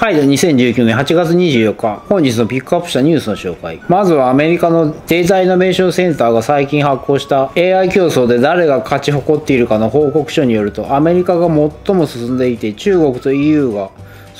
はい、では2019年8月24日、本日のピックアップしたニュースの紹介。まずはアメリカのデータイノベーションセンターが最近発行した AI 競争で誰が勝ち誇っているかの報告書によると、アメリカが最も進んでいて、中国と EU が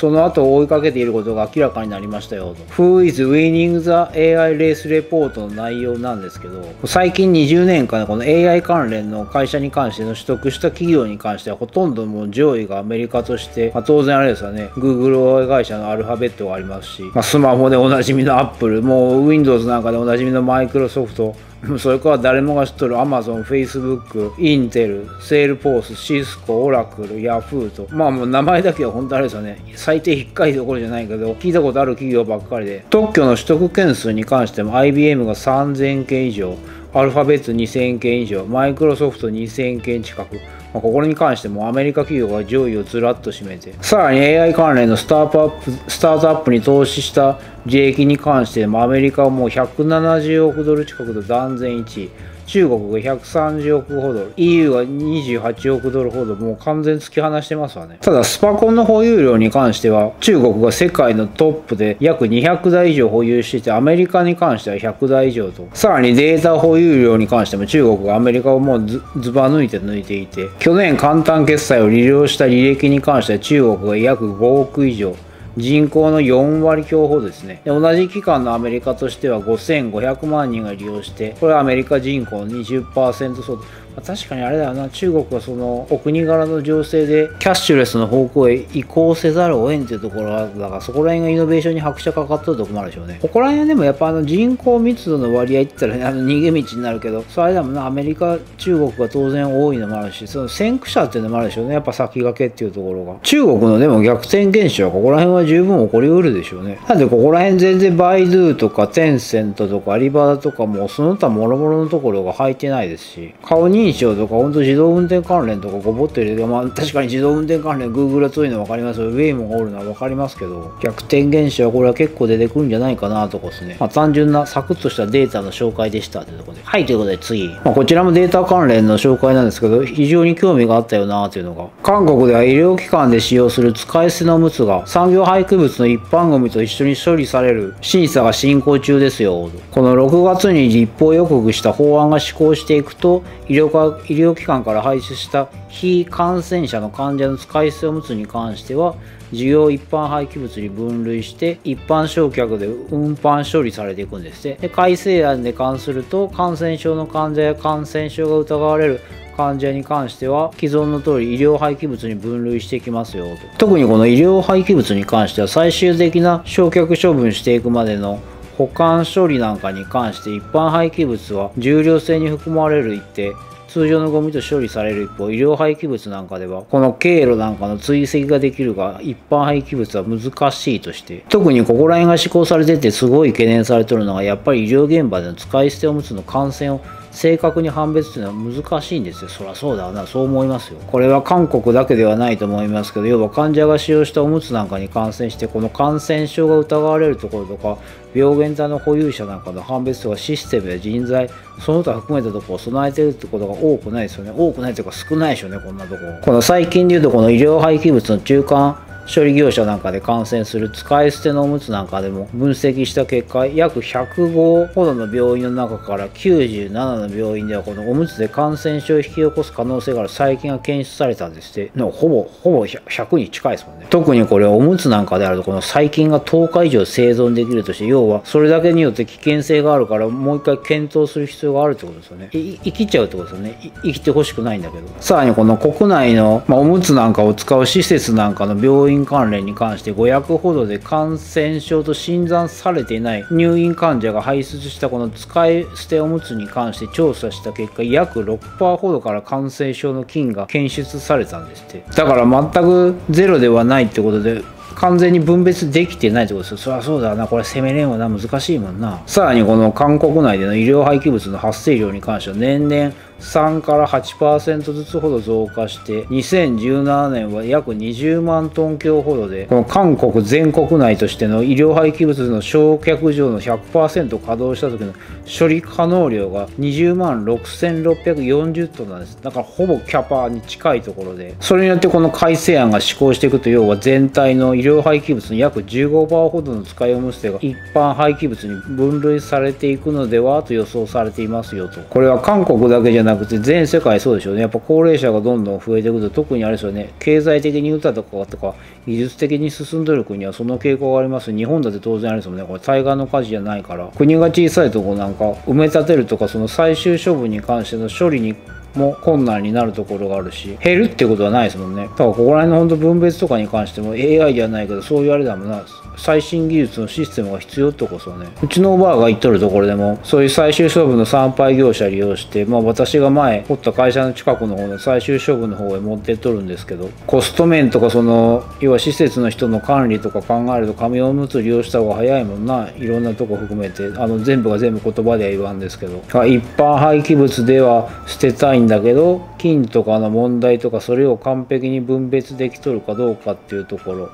その後を追いかけていることが明らかになりましたよと。Who is winning the AI race report? の内容なんですけど、最近20年間この AI 関連の会社に関しての取得した企業に関してはほとんどもう上位がアメリカとして、まあ、当然あれですよね、Google 会社のアルファベットがありますし、まあ、スマホでおなじみの Apple、もう Windows なんかでおなじみの Microsoft、それから誰もが知っとるアマゾン、フェ、イスブック、インテ、ル、セールポ、ース、シスコ、オラクル、ヤ、フー、と、まあもう名前だけは本当あれですよね。最低低いところじゃないけど、聞いたことある企業ばっかりで、特許の取得件数に関しても IBM が3000件以上、アルファベット2000件以上、マイクロソフト2000件近く、まあ、ここに関してもアメリカ企業が上位をずらっと占めて、さらに AI 関連のスタートアップスタートアップに投資した利益に関してもアメリカはもう170億ドル近くと断然1位。中国が130億ほど、EU が28億ドルほど、もう完全突き放してますわね。ただ、スパコンの保有量に関しては、中国が世界のトップで約200台以上保有していて、アメリカに関しては100台以上と、さらにデータ保有量に関しても中国がアメリカをもうずずば抜いて抜いていて、去年簡単決済を利用した履歴に関しては中国が約5億以上、人口の4割強ほどですね。で同じ期間のアメリカとしては5500万人が利用してこれはアメリカ人口の20%相当。確かにあれだよな中国はそのお国柄の情勢でキャッシュレスの方向へ移行せざるを得んっていうところはだからそこら辺がイノベーションに拍車かかったとこもあるでしょうね。ここら辺はでもやっぱあの人口密度の割合って言ったら、ね、あの逃げ道になるけどそれでもなアメリカ中国が当然多いのもあるしその先駆者っていうのもあるでしょうね。やっぱ先駆けっていうところが。中国のでも逆転現象はここら辺は十分起こりうるでしょうね。なんでここら辺全然バイドゥとかテンセントとかアリバダとかもその他諸々のところが入ってないですし顔に認証とか本当自動運転関連とかごぼってるけど、まあ確かに自動運転関連 Google は強いの分かりますウェイモがおるのは分かりますけど、逆転現象はこれは結構出てくるんじゃないかなとかですね。まあ単純なサクッとしたデータの紹介でしたというところで。はい、ということで次。まあこちらもデータ関連の紹介なんですけど、非常に興味があったよなというのが、韓国では医療機関で使用する使い捨てのおむつが産業廃棄物の一般ゴミと一緒に処理される審査が進行中ですよ。この6月に立法予告した法案が施行していくと、医療か医療機関から排出した非感染者の患者の使い捨ておむつに関しては事業一般廃棄物に分類して一般焼却で運搬処理されていくんですね。で改正案で関すると感染症の患者や感染症が疑われる患者に関しては既存の通り医療廃棄物に分類していきますよと。特にこの医療廃棄物に関しては最終的な焼却処分していくまでの保管処理なんかに関して一般廃棄物は重量性に含まれる一定通常のゴミと処理される一方、医療廃棄物なんかでは、この経路なんかの追跡ができるが、一般廃棄物は難しいとして、特にここら辺が施行されててすごい懸念されてるのが、やっぱり医療現場での使い捨ておむつの感染を正確に判別というのは難しいんですよ。そりゃそうだな、そう思いますよ。これは韓国だけではないと思いますけど、要は患者が使用したおむつなんかに感染して、この感染症が疑われるところとか、病原体の保有者なんかの判別とかシステムや人材、その他含めたところを備えてるってことが多くないですよね。多くないというか少ないでしょうね、こんなとこ。この最近で言うと、この医療廃棄物の中間処理業者なんかで感染する使い捨てのおむつなんかでも分析した結果約105ほどの病院の中から97の病院ではこのおむつで感染症を引き起こす可能性がある細菌が検出されたんですって。ほぼほぼ100に近いですもんね。特にこれおむつなんかであるとこの細菌が10日以上生存できるとして要はそれだけによって危険性があるからもう一回検討する必要があるってことですよね。生きちゃうってことですよね。生きてほしくないんだけど。さらにこの国内の、まあ、おむつなんかを使う施設なんかの病院院関連に関して500ほどで感染症と診断されていない入院患者が排出したこの使い捨ておむつに関して調査した結果約6%ほどから感染症の菌が検出されたんですってだから全くゼロではないってことで完全に分別できてないってことですよ。そりゃそうだな。これ攻めれんわな。難しいもんな。さらにこの韓国内での医療廃棄物の発生量に関しては年々3から8%ずつほど増加して2017年は約20万トン強ほどでこの韓国全国内としての医療廃棄物の焼却場の100%稼働した時の処理可能量が20万6640トンなんです。だからほぼキャパに近いところで。それによってこの改正案が施行していくと要は全体の医療廃棄物の約15%ほどの使いおむつ手が一般廃棄物に分類されていくのではと予想されていますよと。これは韓国だけじゃななくて全世界そうでしょうね。やっぱ高齢者がどんどん増えていくと特にあれですよね。経済的に豊かとか技術的に進んでる国はその傾向があります。日本だって当然あれですもんね。これ対岸の火事じゃないから。国が小さいとこなんか埋め立てるとかその最終処分に関しての処理にも困難になるところがあるし減るってことはないですもんね。だからここら辺の本当分別とかに関しても AI じゃないけどそういうあれだもんな最新技術のシステムが必要ってこそね。うちのおばあが言っとるところでもそういう最終処分の参拝業者利用してまあ私が前掘った会社の近くの方の最終処分の方へ持ってっとるんですけどコスト面とかその要は施設の人の管理とか考えると紙おむつ利用した方が早いもんな。いろんなとこ含めてあの全部が全部言葉では言わんですけど。一般廃棄物では捨てたいんだけど菌とかの問題とかそれを完璧に分別できとるかどうかっていうところ。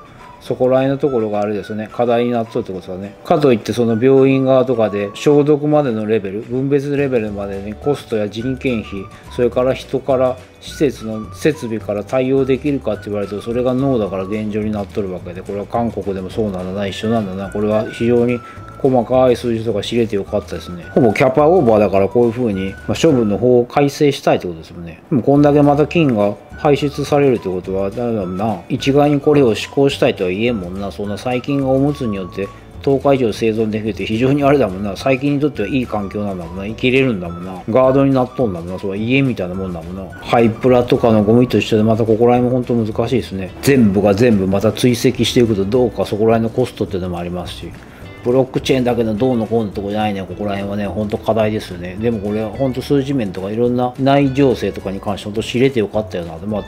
そこら辺のところがあれですね。課題になっとるってことだね。かといってその病院側とかで消毒までのレベル分別レベルまでにコストや人件費それから人から施設の設備から対応できるかって言われるとそれがノーだから現状になっとるわけでこれは韓国でもそうなんだな一緒なんだな。これは非常に細かい数字とか知れてよかったですね。ほぼキャパオーバーだからこういうふうに、まあ、処分の方を改正したいってことですよね。でもこんだけまた金が排出されるってことはだめだな一概にこれを施行したいとは言えんもんな。そんな細菌がおむつによって10日以上生存できるって非常にあれだもんな。細菌にとってはいい環境なんだもんな。生きれるんだもんな。ガードになっとんだもんな。それ家みたいなもんだもんな。ハイプラとかのゴミと一緒でまたここら辺も本当難しいですね。全部が全部また追跡していくとどうかそこら辺のコストってのもありますし。ブロックチェーンだけのどうのこうのとこじゃないね、ここら辺はね、ほんと課題ですよね。でもこれ、ほんと数字面とかいろんな内情勢とかに関して、ほんと知れてよかったよな。まあ、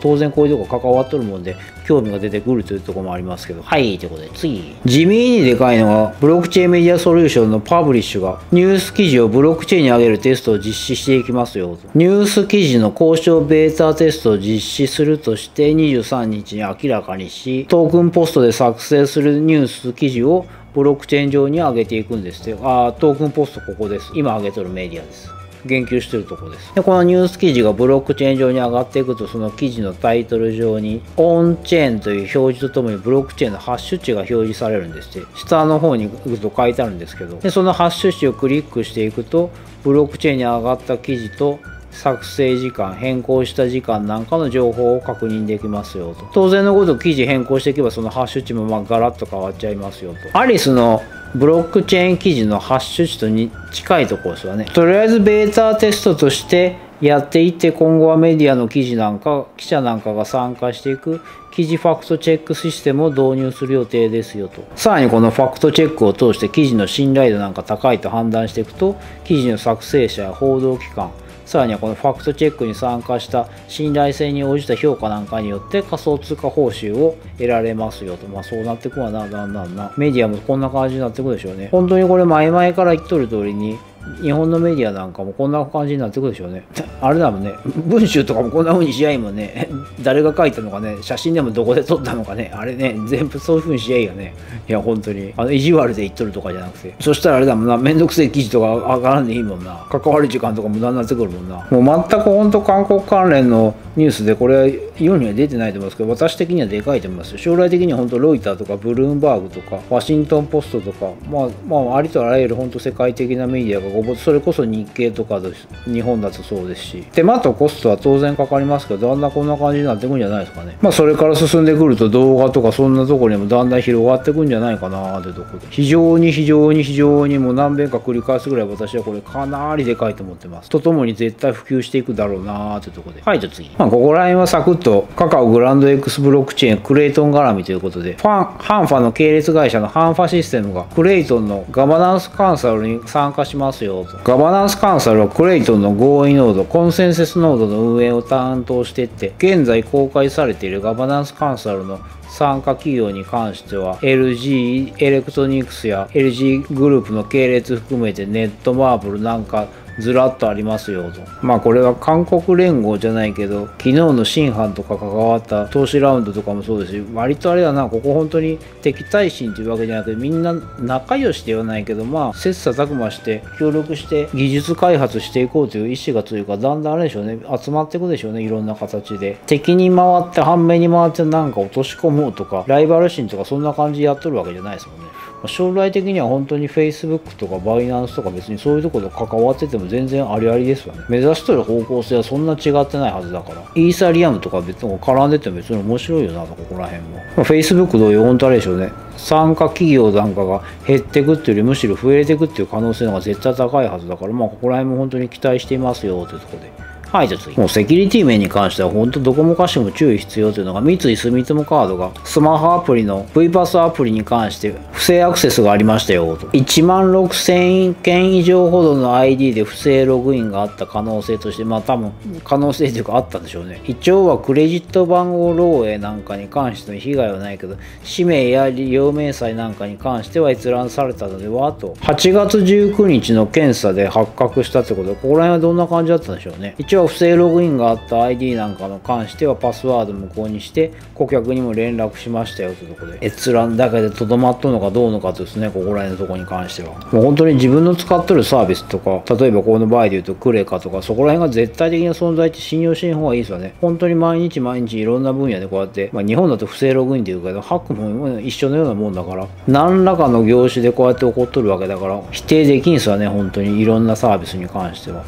当然こういうとこ関わっとるもんで、興味が出てくるというとこもありますけど。はい、ということで次。地味にでかいのが、ブロックチェーンメディアソリューションのパブリッシュが、ニュース記事をブロックチェーンに上げるテストを実施していきますよと。ニュース記事の交渉ベータテストを実施するとして23日に明らかにし、トークンポストで作成するニュース記事をブロックチェーン上に上げていくんですって。あトークンポストここです。今上げとるメディアです。言及してるとこです。で、このニュース記事がブロックチェーン上に上がっていくと、その記事のタイトル上に、オンチェーンという表示とともにブロックチェーンのハッシュ値が表示されるんですって。下の方に行くと書いてあるんですけど、で、そのハッシュ値をクリックしていくと、ブロックチェーンに上がった記事と作成時間変更した時間なんかの情報を確認できますよと。当然のこと記事変更していけばそのハッシュ値もまあガラッと変わっちゃいますよと。アリスのブロックチェーン記事のハッシュ値とに近いところですよね。とりあえずベータテストとしてやっていって今後はメディアの記事なんか記者なんかが参加していく記事ファクトチェックシステムを導入する予定ですよと。さらにこのファクトチェックを通して記事の信頼度なんか高いと判断していくと記事の作成者や報道機関さらにはこのファクトチェックに参加した信頼性に応じた評価なんかによって仮想通貨報酬を得られますよと。まあそうなってくわな、だんだんな。メディアもこんな感じになってくでしょうね。本当にこれ前々から言っとる通りに、日本のメディアなんかもこんな感じになってくるでしょうね。あれだもんね、文集とかもこんな風にし合いもんね、誰が書いたのかね、写真でもどこで撮ったのかね、あれね、全部そういう風にし合いよね。いや、本当に。あの、意地悪で言っとるとかじゃなくて。そしたらあれだもんな、めんどくせえ記事とか上がらんでいいもんな。関わる時間とか無駄になってくるもんな。もう全く本当韓国関連のニュースでこれ、世には出てないと思いますけど、私的にはでかいと思います将来的には本当ロイターとかブルームバーグとか、ワシントンポストとか、まあ、まあ、ありとあらゆる本当世界的なメディアがそれこそ日系とか日本だとそうですし。手間とコストは当然かかりますけどだんだんこんな感じになっていくんじゃないですかね。まあそれから進んでくると動画とかそんなところにもだんだん広がっていくんじゃないかなってとこで。非常に非常に非常にもう何遍か繰り返すぐらい私はこれかなりでかいと思ってます。とともに絶対普及していくだろうなってとこで。はいじゃあ次。まあここら辺はサクッとカカオグランド X ブロックチェーンクレイトン絡みということでファンハンファの系列会社のハンファシステムがクレイトンのガバナンスカウンシルに参加しますよ。と。ガバナンスカウンシルはクレイトンの合意ノード、コンセンサスノードの運営を担当していて、現在公開されているガバナンスカウンシルの参加企業に関しては LG エレクトニクスや LG グループの系列含めてネットマーブルなんかずらっとありますよと。まあこれは韓国連合じゃないけど昨日の新犯とか関わった投資ラウンドとかもそうですし割とあれだなここ本当に敵対心というわけじゃなくてみんな仲良しではないけどまあ切磋琢磨して協力して技術開発していこうという意思がというかだんだんあれでしょうね集まっていくでしょうねいろんな形で。敵に回って反面に回ってなんか落とし込もうとかライバル心とかそんな感じでやっとるわけじゃないですもんね。将来的には本当に Facebook とかバイナンスとか別にそういうところと関わってても全然ありありですよね。目指しとる方向性はそんな違ってないはずだから。イーサリアムとか別に絡んでても別に面白いよなここら辺も、まあ、Facebook 同様本当あれでしょうね。参加企業なんかが減っていくっていうよりむしろ増えていくっていう可能性が絶対高いはずだからまあここら辺も本当に期待していますよというところで。はい、じゃあ次。もうセキュリティ面に関しては本当どこもかしも注意必要というのが三井住友カードがスマホアプリの V パスアプリに関して不正アクセスがありましたよと。1万6000件以上ほどの ID で不正ログインがあった可能性として、まあ多分可能性というかあったんでしょうね。一応はクレジット番号漏洩なんかに関しての被害はないけど、氏名や両明細なんかに関しては閲覧されたのではと。8月19日の検査で発覚したってことで、ここら辺はどんな感じだったんでしょうね。一応応不正ログインがあった ID なんかの関してはパスワード無効にして顧客にも連絡しましたよというところで。閲覧だけでとどまっとるのかどうのかですねここら辺のとこに関しては。もう本当に自分の使っとるサービスとか例えばこの場合で言うとクレカとかそこら辺が絶対的な存在って信用しない方がいいですよね。本当に毎日毎日いろんな分野でこうやって、まあ、日本だと不正ログインっていうけどハックも一緒のようなもんだから。何らかの業種でこうやって起こっとるわけだから否定できんすわね本当に。いろんなサービスに関しては。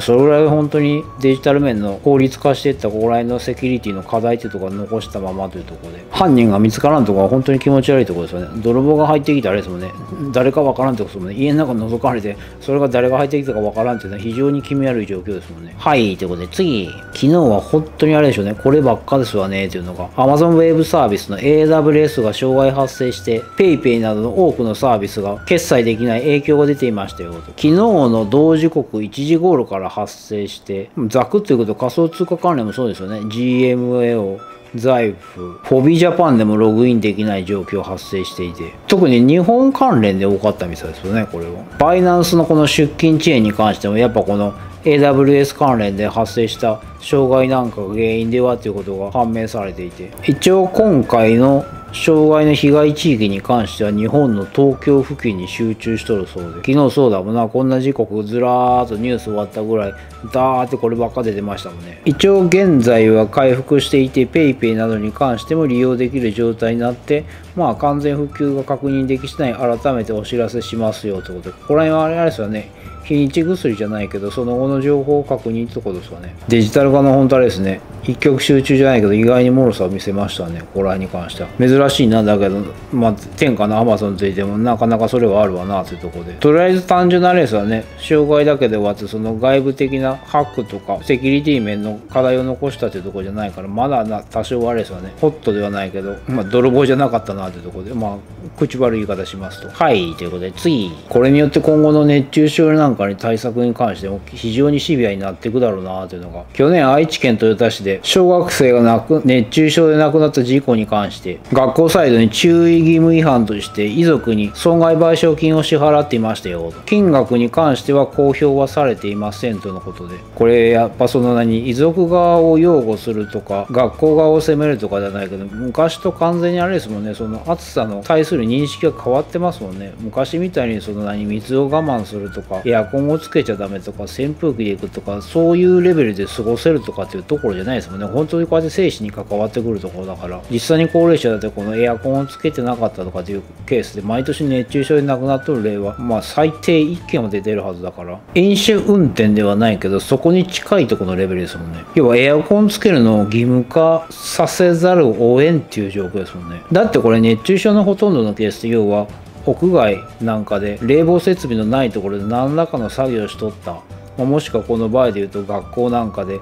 それぐらい本当にデジタル面の効率化していったここら辺のセキュリティの課題というところを残したままというところで犯人が見つからんところは本当に気持ち悪いところですよね。泥棒が入ってきてあれですもんね。誰かわからんってことですもんね。家の中覗かれてそれが誰が入ってきたかわからんっていうのは非常に気味悪い状況ですもんね。はいということで次。昨日は本当にあれでしょうね。こればっかですわねっていうのが Amazon Web サービスの AWS が障害発生して PayPay などの多くのサービスが決済できない影響が出ていましたよと。昨日の同時刻1時頃からから発生して、ザクということ仮想通貨関連もそうですよね。GMAO、財布、フォビージャパンでもログインできない状況発生していて、特に日本関連で多かったみたいですよね、これは。バイナンスのこの出勤遅延に関しても、やっぱこの AWS 関連で発生した障害なんかが原因ではということが判明されていて、一応今回の障害の被害地域に関しては日本の東京付近に集中しとるそうで。昨日そうだもんな。こんな時刻ずらーっとニュース終わったぐらいダーってこればっか出てましたもんね。一応現在は回復していて PayPay などに関しても利用できる状態になってまあ完全復旧が確認でき次第改めてお知らせしますよということで。ここら辺はあれですよね。日にち薬じゃないけどその後の情報確認ってことですかね。デジタル化の本当あれですね。一極集中じゃないけど意外に脆さを見せましたね。ここら辺に関しては。珍しいな。んだけどまあ天下のアマゾンについてもなかなかそれはあるわなというところで。とりあえず単純なレースはね障害だけで終わってその外部的なハックとかセキュリティ面の課題を残したというところじゃないからまだな多少はレースはね。ホットではないけどまあ泥棒じゃなかったなというところでまあ口悪い言い方しますと。はいということで次。これによって今後の熱中症なんかに対策に関しても非常にシビアになっていくだろうなというのが去年愛知県豊田市で小学生が亡く熱中症で亡くなった事故に関して学校サイドに注意義務違反として遺族に損害賠償金を支払っていましたよ金額に関しては公表はされていませんとのことでこれやっぱその何遺族側を擁護するとか学校側を責めるとかじゃないけど昔と完全にあれですもんね。その暑さの対する認識が変わってますもんね。昔みたいにその何水を我慢するとかエアエアコンをつけちゃダメとか扇風機で行くとかそういうレベルで過ごせるとかっていうところじゃないですもんね。本当にこうやって生死に関わってくるところだから。実際に高齢者だってこのエアコンをつけてなかったとかっていうケースで毎年熱中症で亡くなっとる例はまあ最低1件は出てるはずだから。飲酒運転ではないけどそこに近いところのレベルですもんね。要はエアコンつけるのを義務化させざるを得んっていう状況ですもんね。だってこれ熱中症のほとんどのケース要は屋外なんかで冷房設備のないところで何らかの作業をしとった、まもしくはこの場合で言うと学校なんかで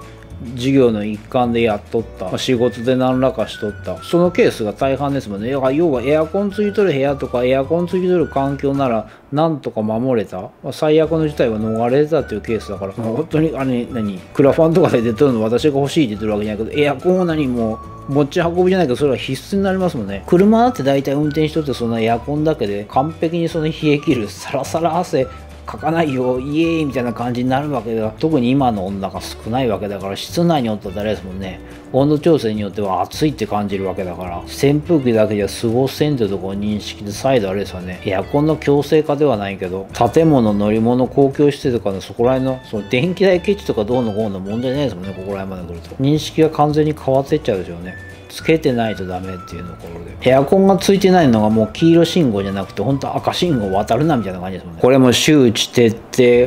授業の一環でやっとった、まあ、仕事で何らかしとった。そのケースが大半ですもんね。要はエアコンついとる部屋とかエアコンついとる環境ならなんとか守れた、まあ、最悪の事態は逃れたというケースだから、もう本当にあれ何クラファンとかで出てるの私が欲しいって言ってるわけじゃないけどエアコンを何も持ち運びじゃないけどそれは必須になりますもんね。車だって大体運転しとってそのエアコンだけで完璧にその冷え切るサラサラ汗書かないよイエーイみたいな感じになるわけだ。特に今の温度が少ないわけだから室内におったらあれですもんね。温度調整によっては暑いって感じるわけだから扇風機だけじゃ過ごせんってとこを認識で再度あれですよね。エアコンの強制化ではないけど建物乗り物公共施設とかのそこら辺のその電気代ケチとかどうのこうの問題ないですもんねここら辺まで来ると。認識が完全に変わってっちゃうでしょうね。つけてないとダメっていうところで。エアコンがついてないのがもう黄色信号じゃなくて本当赤信号渡るなみたいな感じですもんね。これも周知徹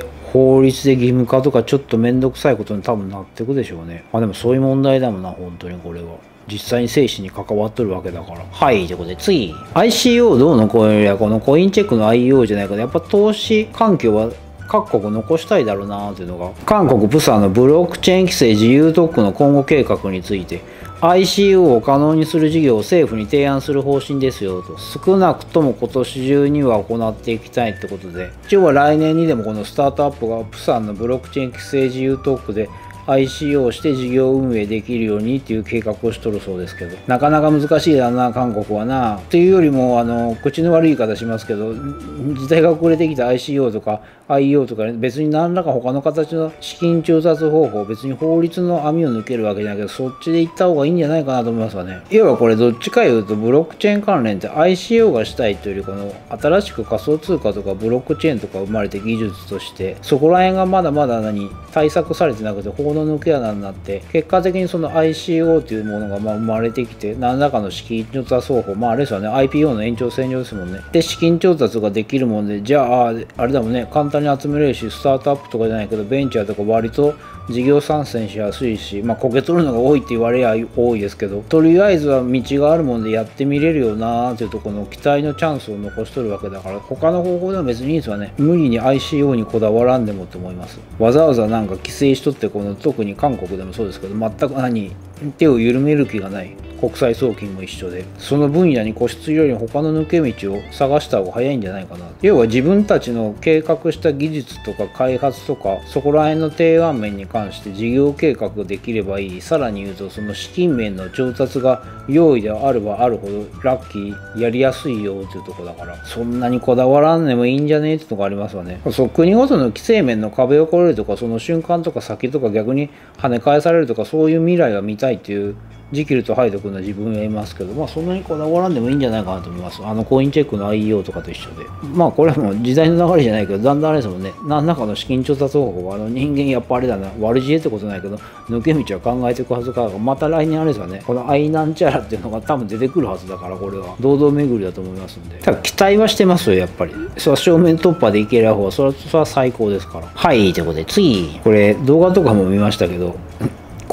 底法律で義務化とかちょっと面倒くさいことに多分なってくでしょうね。まあでもそういう問題だもんな本当にこれは。実際に生死に関わっとるわけだから。はい。ということで次。ICO どうのこういうこのコインチェックの IO じゃないけどやっぱ投資環境は各国残したいだろうなというのが。韓国プサンのブロックチェーン規制自由特区の今後計画について ICU を可能にする事業を政府に提案する方針ですよと。少なくとも今年中には行っていきたいってことで。一応は来年にでもこのスタートアップがプサンのブロックチェーン規制自由トークで ICO して事業運営できるようにっていう計画をしとるそうですけど。なかなか難しいだな韓国はな。というよりもあの口の悪い言い方しますけど時代が遅れてきた ICO とか IO とか、ね、別に何らか他の形の資金調達方法別に法律の網を抜けるわけじゃないけどそっちで行った方がいいんじゃないかなと思いますわね。要はこれどっちかいうとブロックチェーン関連って ICO がしたいというよりこの新しく仮想通貨とかブロックチェーンとか生まれて技術としてそこら辺がまだまだ何対策されてなくて法の抜け穴になって。結果的にその ICO というものがまあ生まれてきて何らかの資金調達方法。まああれですよね。IPO の延長線上ですもんね。で資金調達ができるもんでじゃああれだもんね。簡単に集めれるしスタートアップとかじゃないけどベンチャーとか割と事業参戦しやすいしまあこけ取るのが多いって言われりゃ多いですけどとりあえずは道があるもんでやってみれるよなーっていうとこの期待のチャンスを残しとるわけだから他の方法では別にいいですわね。無理に ICO にこだわらんでもと思います。わざわざなんか規制しとってこの特に韓国でもそうですけど全く何手を緩める気がない。国際送金も一緒でその分野に固執より他の抜け道を探した方が早いんじゃないかな。要は自分たちの計画した技術とか開発とかそこら辺の提案面に関して事業計画できればいい。さらに言うとその資金面の調達が用意であればあるほどラッキーやりやすいよっていうとこだから。そんなにこだわらんでもいいんじゃね？えってとこありますわね。そう国ごとの規制面の壁を越えるとかその瞬間とか先とか逆に跳ね返されるとかそういう未来が見たいっていうジキルとハイド君の自分はいますけど、まあそんなにこだわらんでもいいんじゃないかなと思います。あのコインチェックの IEO とかと一緒で。まあこれはもう時代の流れじゃないけど、だんだんあれですもんね。何らかの資金調達方法は、あの人間やっぱあれだな、悪知恵ってことないけど、抜け道は考えていくはずから、また来年あれですよね。このアイナンチャラっていうのが多分出てくるはずだから、これは。堂々巡りだと思いますんで。ただ期待はしてますよ、やっぱり。それは正面突破でいける方は、それはそれは最高ですから。はい、ということで、次、これ動画とかも見ましたけど、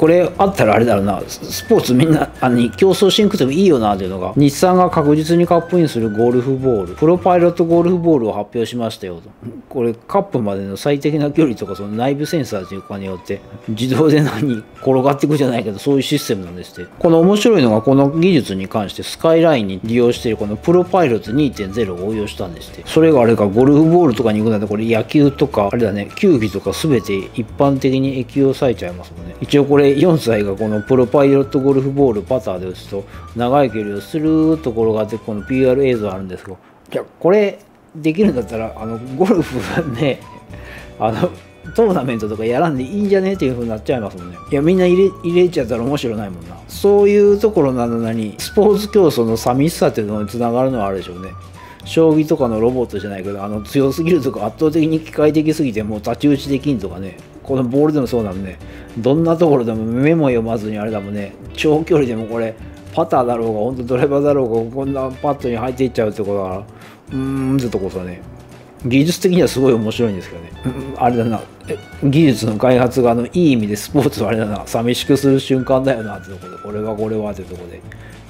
これあったらあれだろうな。スポーツみんなあの競争しんくてもいいよなっていうのが。日産が確実にカップインするゴルフボール。プロパイロットゴルフボールを発表しましたよと。これカップまでの最適な距離とかその内部センサーというかによって自動で何転がっていくじゃないけどそういうシステムなんですって。この面白いのがこの技術に関してスカイラインに利用しているこのプロパイロット2.0を応用したんですって。それがあれかゴルフボールとかに行くなんてこれ野球とかあれだね球技とか全て一般的に適用されちゃいますもんね。一応これ4歳がこのプロパイロットゴルフボールパターで打つと長い距離をするところがってこの PR 映像あるんですけどじゃこれできるんだったらあのゴルフねあのトーナメントとかやらんでいいんじゃねっていう風になっちゃいますもんね。いやみんな入れ入れちゃったら面白ないもんな。そういうところなのにスポーツ競争の寂しさっていうのにつながるのはあるでしょうね。将棋とかのロボットじゃないけどあの強すぎるとか圧倒的に機械的すぎてもう太刀打ちできんとかね。このボールでもそうなん、ね、どんなところでも目も読まずにあれだもんね。長距離でもこれパターだろうが本当ドライバーだろうがこんなパットに入っていっちゃうってことだから。うーんってとこさね。技術的にはすごい面白いんですけどね、あれだな。技術の開発があのいい意味でスポーツはあれだな。寂しくする瞬間だよなってとこで。これはこれはってとこで。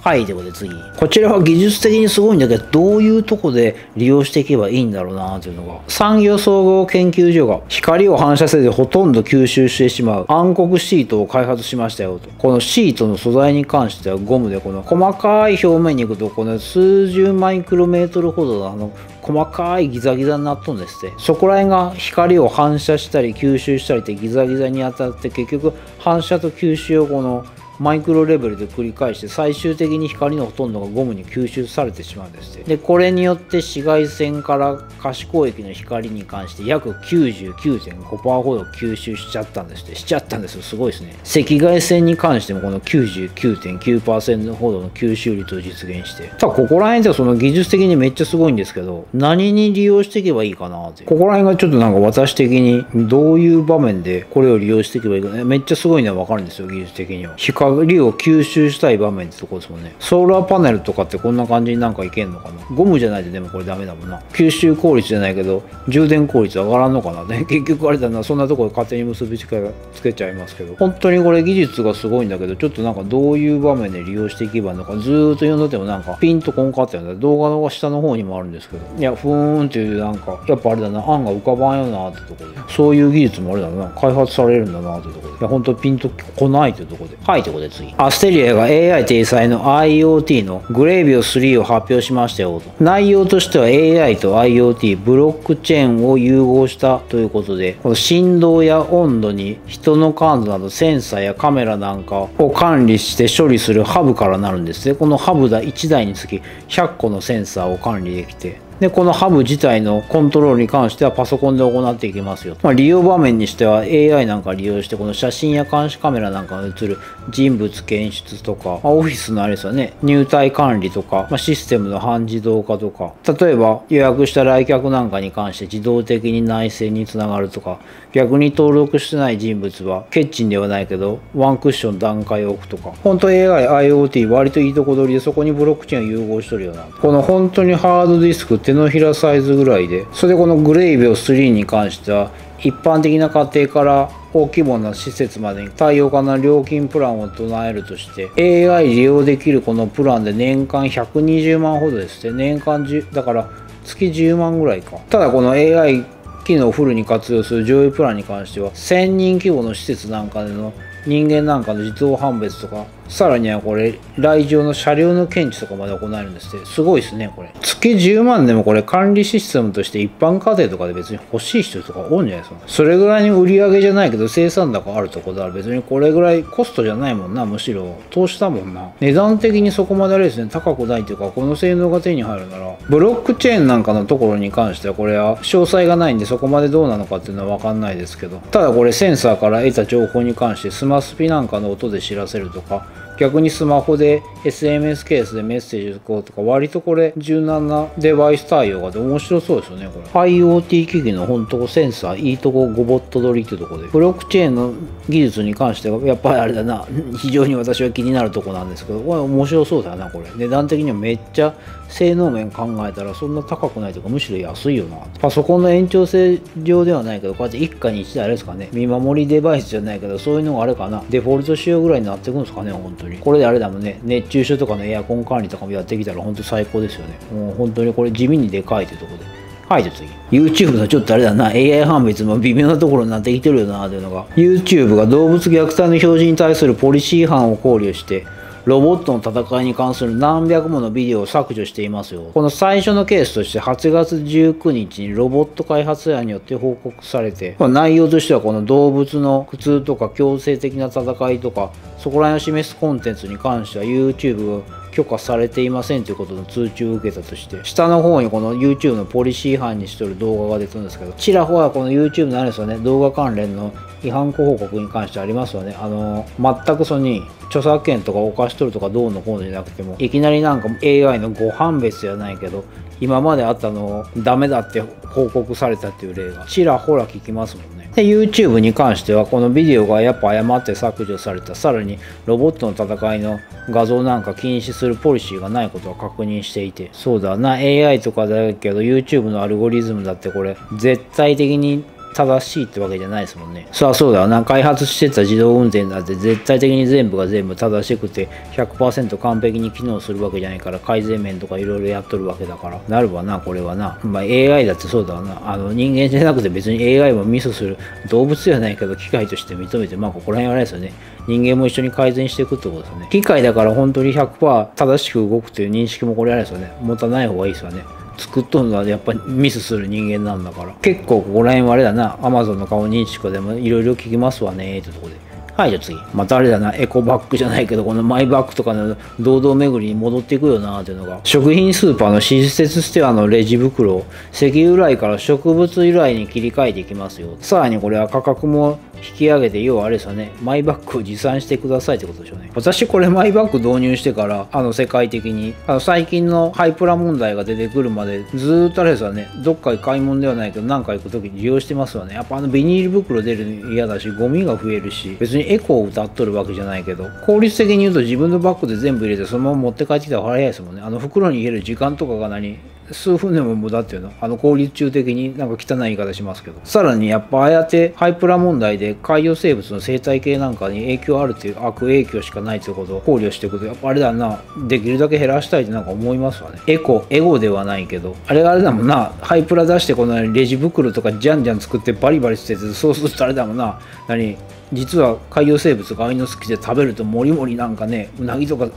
はいということで次。こちらは技術的にすごいんだけどどういうとこで利用していけばいいんだろうなっていうのが。産業総合研究所が光を反射せずほとんど吸収してしまう暗黒シートを開発しましたよと。このシートの素材に関してはゴムでこの細かい表面に行くとこの数十マイクロメートルほどのあの細かいギザギザになっとんですって。そこら辺が光を反射したり吸収したりってギザギザに当たって結局反射と吸収をこのマイクロレベルで繰り返して最終的に光のほとんどがゴムに吸収されてしまうんですって。でこれによって紫外線から可視光液の光に関して約99.5%ほど吸収しちゃったんですって。しちゃったんですよ。すごいですね。赤外線に関してもこの99.9%ほどの吸収率を実現して。ただここら辺ではその技術的にめっちゃすごいんですけど何に利用していけばいいかなって。ここら辺がちょっとなんか私的にどういう場面でこれを利用していけばいいかね。めっちゃすごいのは分かるんですよ技術的には。光を吸収したい場面ってとこですもんね。ソーラーパネルとかってこんな感じになんかいけんのかな。ゴムじゃないとでもこれダメだもんな。吸収効率じゃないけど充電効率上がらんのかな。ね。結局あれだな。そんなところ勝手に結びつけちゃいますけど。本当にこれ技術がすごいんだけどちょっとなんかどういう場面で利用していけばいいのか。ずーっと読んでてもなんかピンとこんかったよね動画の下の方にもあるんですけど。いやふーんっていうなんかやっぱあれだな。案が浮かばんよなってとこでそういう技術もあれだな。開発されるんだなってとこいや本当ピンとこないってところで。はいってことで次。アステリアが AI 搭載の IoT のグレイビオ3を発表しましたよと。内容としては AI と IoT ブロックチェーンを融合したということでこの振動や温度に人の感度などセンサーやカメラなんかを管理して処理するハブからなるんですね。このハブだ1台につき100個のセンサーを管理できてで、このハブ自体のコントロールに関してはパソコンで行っていきますよ。まあ、利用場面にしては AI なんか利用して、この写真や監視カメラなんかが映る人物検出とか、まあ、オフィスのあれですよね、入隊管理とか、まあ、システムの半自動化とか、例えば予約した来客なんかに関して自動的に内製につながるとか、逆に登録してない人物は、ケッチンではないけど、ワンクッション段階を置くとか、本当 AI、IoT 割といいとこ取りでそこにブロックチェーンを融合しとるような。この本当にハードディスク手のひらサイズぐらいで、それでこのグレイビオ3に関しては、一般的な家庭から大規模な施設までに多様化な料金プランを唱えるとして AI 利用できるこのプランで年間120万ほどですね年間10だから月10万ぐらいか。ただこの AI 機能をフルに活用する上位プランに関しては1000人規模の施設なんかでの人間なんかの自動判別とかさらにはこれ来場の車両の検知とかまで行えるんですって。すごいですねこれ。月10万でもこれ管理システムとして一般家庭とかで別に欲しい人とか多いんじゃないですか。それぐらいに売り上げじゃないけど生産高あるとこだら別にこれぐらいコストじゃないもんなむしろ。投資だもんな。値段的にそこまであれですね。高くないというかこの性能が手に入るなら。ブロックチェーンなんかのところに関してはこれは詳細がないんでそこまでどうなのかっていうのは分かんないですけど。ただこれセンサーから得た情報に関してスマスピなんかの音で知らせるとか逆にスマホで SMS ケースでメッセージをこうとか割とこれ柔軟なデバイス対応がで面白そうですよねこれ。IoT 機器の本当センサーいいとこ5ボット取りっていうとこで。ブロックチェーンの技術に関してはやっぱりあれだな非常に私は気になるとこなんですけどこれ面白そうだなこれ。値段的にはめっちゃ性能面考えたらそんな高くないというかむしろ安いよな。パソコンの延長線上ではないけどこうやって一家に一台あれですかね。見守りデバイスじゃないけどそういうのがあれかな。デフォルト仕様ぐらいになってくんですかね本当に。これであれだもんね。熱中症とかのエアコン管理とかもやってきたら本当最高ですよね。もう本当にこれ地味にでかいというとこで。はい、じゃ次。YouTube のちょっとあれだな、AI 判別も微妙なところになってきてるよな、というのが。YouTube が動物虐待の表示に対するポリシー違反を考慮して、ロボットの戦いに関する何百ものビデオを削除していますよ。この最初のケースとして8月19日にロボット開発者によって報告されて、ま内容としてはこの動物の苦痛とか強制的な戦いとか、そこら辺を示すコンテンツに関しては YouTube が許可されていませんということの通知を受けたとして下の方にこの YouTube のポリシー違反にしとる動画が出てるんですけどちらほらこの YouTube のあれですよね動画関連の違反報告に関してありますよね。あの全くそに著作権とか犯しとるとかどうのこうのじゃなくてもいきなりなんか AI の誤判別じゃないけど今まであったのをダメだって報告されたっていう例がちらほら聞きますもんね。で YouTube に関してはこのビデオがやっぱ誤って削除された。さらにロボットの戦いの画像なんか禁止するポリシーがないことは確認していて。そうだな AI とかだけど YouTube のアルゴリズムだってこれ絶対的に正しいってわけじゃないですもんね。そりゃそうだよな。開発してた自動運転だって絶対的に全部が全部正しくて100%完璧に機能するわけじゃないから改善面とかいろいろやっとるわけだから。なるわな、これはな。まあ、AI だってそうだわな。あの人間じゃなくて別に AI もミスする動物じゃないけど機械として認めて、まあここら辺はあれですよね。人間も一緒に改善していくってことですよね。機械だから本当に100%正しく動くという認識もこれあれですよね。持たない方がいいですよね。作っとるのはやっぱりミスする人間なんだから。結構ここら辺はあれだな。アマゾンの顔認識とかでもいろいろ聞きますわね。ってとこで。はい、じゃあ次。またあれだな、エコバッグじゃないけど、このマイバッグとかの堂々巡りに戻っていくよなっていうのが、食品スーパーの施設ステアのレジ袋を石油由来から植物由来に切り替えていきますよ。さらにこれは価格も引き上げて、要はあれですよね、マイバッグを持参してくださいってことでしょうね。私これマイバッグ導入してから、あの世界的に、あの最近のハイプラ問題が出てくるまで、ずーっとあれですよね、どっか買い物ではないけど、何か行く時に利用してますよね。やっぱあのビニール袋出るの嫌だし、ゴミが増えるし、別ににエコを歌っとるわけじゃないけど、効率的に言うと自分のバッグで全部入れてそのまま持って帰ってきたら早いですもんね。あの袋に入れる時間とかが何数分でも無駄っていうの。あの効率中的になんか汚い言い方しますけど。さらにやっぱああやってハイプラ問題で海洋生物の生態系なんかに影響あるっていう悪影響しかないということを考慮していくとやっぱあれだな。できるだけ減らしたいってなんか思いますわね。エコエゴではないけど。あれがあれだもんな。ハイプラ出してこのレジ袋とかじゃんじゃん作ってバリバリ捨ててそうするとあれだもんな。何？実は海洋生物があいの好きで食べるともりもりなんかねうなぎとか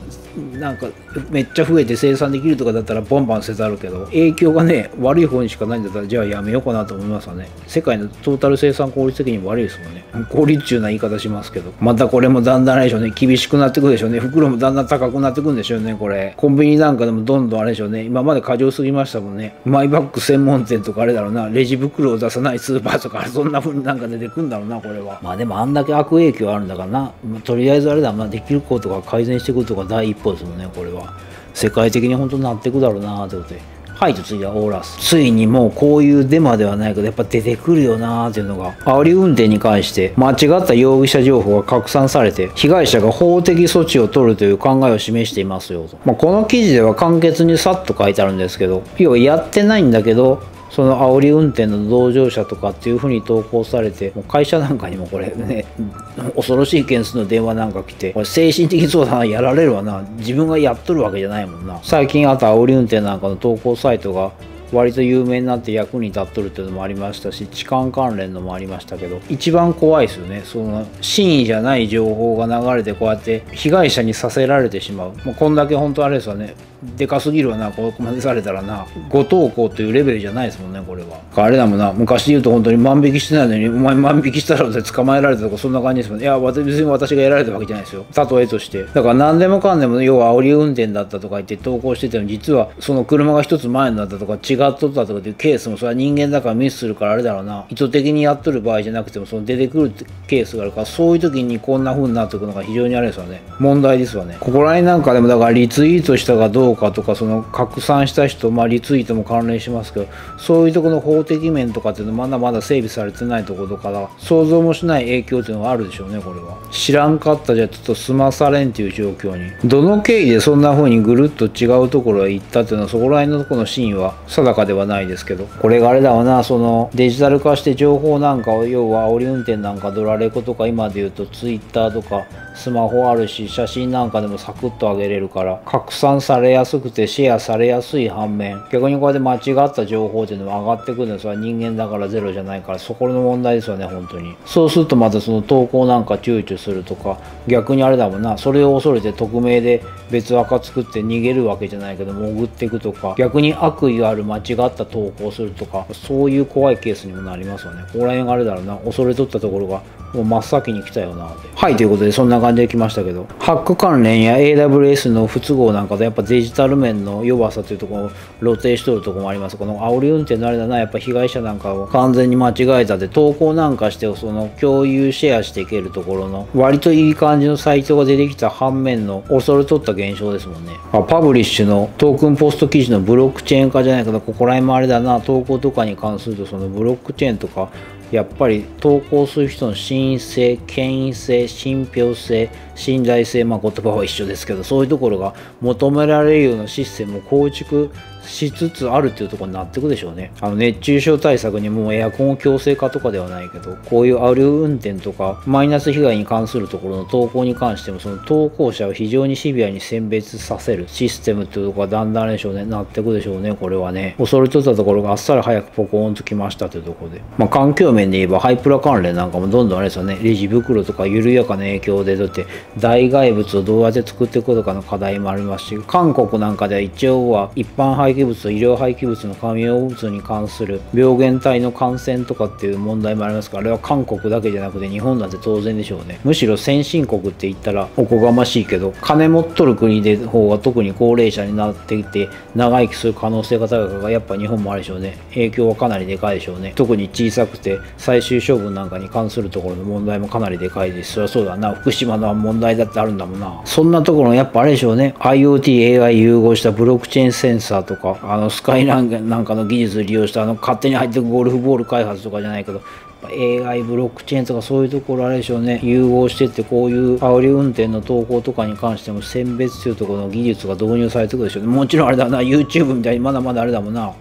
なんかめっちゃ増えて生産できるとかだったらバンバンせざるけど影響がね悪い方にしかないんだったらじゃあやめようかなと思いますわね。世界のトータル生産効率的に悪いですもんね。効率中な言い方しますけど。またこれもだんだんあれでしょうね。厳しくなってくるでしょうね。袋もだんだん高くなってくんでしょうねこれ。コンビニなんかでもどんどんあれでしょうね。今まで過剰すぎましたもんね。マイバッグ専門店とかあれだろうな。レジ袋を出さないスーパーとかそんな風になんか出てくんだろうなこれは。まあでもあんだ悪影響あるんだからな。とりあえずあれだ。なできることが改善していくことが第一歩ですもんねこれは。世界的に本当になっていくだろうなということで。はいと次はオーラス。ついにもうこういうデマではないけどやっぱ出てくるよなーっていうのが煽り運転に関して間違った容疑者情報が拡散されて被害者が法的措置を取るという考えを示していますよと、まあ、この記事では簡潔にさっと書いてあるんですけど要はやってないんだけどその煽り運転の同乗者とかっていうふうに投稿されてもう会社なんかにもこれね 恐ろしい件数の電話なんか来てこれ精神的相談やられるわな自分がやっとるわけじゃないもんな。最近あった煽り運転なんかの投稿サイトが割と有名になって役に立っとるっていうのもありましたし痴漢関連のもありましたけど一番怖いですよね。その真意じゃない情報が流れてこうやって被害者にさせられてしまう。もうこんだけ本当あれですよね。でかすぎるわなここまでされたらな。ご投稿というレベルじゃないですもんねこれは。あれだもんな昔で言うと本当に万引きしてないのにお前万引きしたらで捕まえられたとかそんな感じですもんね。いや別に私がやられたわけじゃないですよ。例えとして。だから何でもかんでも要は煽り運転だったとか言って投稿してても実はその車が一つ前になったとか違っとったとかっていうケースもそれは人間だからミスするからあれだろうな。意図的にやっとる場合じゃなくてもその出てくるケースがあるからそういう時にこんな風になっていくのが非常にあれですよね。問題ですわね。ここら辺なんかでもだからリツイートしたかどうとかその拡散した人、まあ、リツイートも関連しますけどそういうとこの法的面とかっていうのはまだまだ整備されてないところから想像もしない影響っていうのがあるでしょうねこれは。知らんかったじゃちょっと済まされんっていう状況に。どの経緯でそんな風にぐるっと違うところへ行ったっていうのはそこら辺のとこのシーンは定かではないですけどこれがあれだわなそのデジタル化して情報なんかを要は煽り運転なんかドラレコとか今で言うとツイッターとかスマホあるし写真なんかでもサクッと上げれるから拡散されやすくてシェアされやすい反面逆にこうやって間違った情報っていうのも上がってくるのはそれは人間だからゼロじゃないからそこの問題ですよね本当に。そうするとまたその投稿なんか躊躇するとか逆にあれだもんな。それを恐れて匿名で別赤作って逃げるわけじゃないけど潜っていくとか逆に悪意ある間違った投稿するとかそういう怖いケースにもなりますよね。ここら辺があれだろうな。恐れとったところがもう真っ先に来たよなってはいということでそんな感じで来ましたけど。ハック関連や AWS の不都合なんかでやっぱデジタル面の弱さというところを露呈しとるとこもあります。この煽り運転のあれだな。やっぱ被害者なんかを完全に間違えたで投稿なんかしてその共有シェアしていけるところの割といい感じのサイトが出てきた反面の恐れとった現象ですもんね、パブリッシュのトークンポスト記事のブロックチェーン化じゃないけどここら辺もあれだな。投稿とかに関するとそのブロックチェーンとかやっぱり投稿する人の信因性、権威性、信憑性、信頼性、まあ言葉は一緒ですけど、そういうところが求められるようなシステムを構築しつつあるっていうとこになってくでしょうね。あの熱中症対策にもうエアコンを強制化とかではないけど、こういうある運転とかマイナス被害に関するところの投稿に関しても、その投稿者を非常にシビアに選別させるシステムっていうところがだんだんあれでしょうね、なってくでしょうね、これはね。恐れとったところがあっさり早くポコーンときましたというところで。まあ環境面で言えばハイプラ関連なんかもどんどんあれですよね、レジ袋とか緩やかな影響で、だって大外物をどうやって作っていくのかの課題もありますし、韓国なんかでは一応は一般配廃棄物と医療廃棄物の紙用物に関する病原体の感染とかっていう問題もありますからあれは韓国だけじゃなくて日本だって当然でしょうね。むしろ先進国って言ったらおこがましいけど金持っとる国で方が特に高齢者になってきて長生きする可能性が高いからやっぱ日本もあるでしょうね。影響はかなりでかいでしょうね。特に小さくて最終処分なんかに関するところの問題もかなりでかいです。そりゃそうだな。福島の問題だってあるんだもんな。そんなところやっぱあれでしょうね。IoTAI 融合したブロックチェーンセンサーとかあのスカイランなんかの技術を利用したあの勝手に入ってくゴルフボール開発とかじゃないけど AI ブロックチェーンとかそういうところあれでしょうね。融合してってこういう煽り運転の投稿とかに関しても選別というところの技術が導入されてくるでしょうね。もちろんあれだな YouTube みたいにまだまだあれだもんな。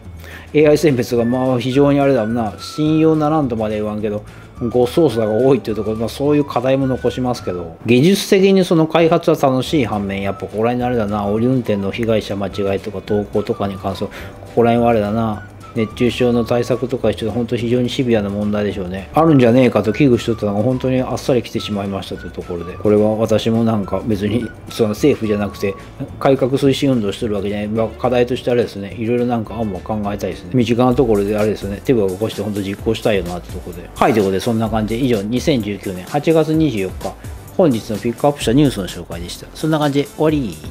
AI 選別がまあ非常にあれだもんな。信用ならんとまで言わんけど誤操作が多いっていうところ、まあ、そういう課題も残しますけど技術的にその開発は楽しい反面やっぱここら辺のあれだな折り運転の被害者間違いとか投稿とかに関するここら辺はあれだな熱中症の対策とか一緒で本当非常にシビアな問題でしょうね。あるんじゃねえかと危惧しとったのが本当にあっさり来てしまいましたというところでこれは私もなんか別にその政府じゃなくて改革推進運動してるわけじゃない、まあ、課題としてあれですね。いろいろなんか案も考えたいですね。身近なところであれですね。手を起こして本当実行したいよなってところで。はいということでそんな感じで以上2019年8月24日本日のピックアップしたニュースの紹介でした。そんな感じで終わり。